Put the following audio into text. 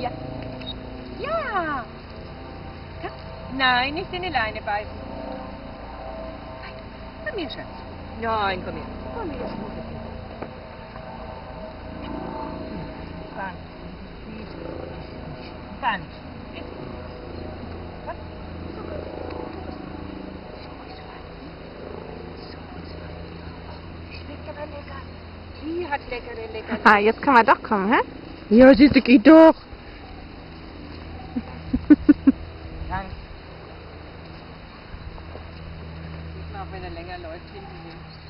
Ja. Ja. Nein, nicht in die Leine beißen. Nein, komm her, Schatz. Nein, komm her. Komm her, Schmucke. Band. Band. Was? Die hat leckere, leckere. Ah, jetzt kann man doch kommen, hä? Ja, siehst du, geht doch. auch wenn er länger läuft, hinten links.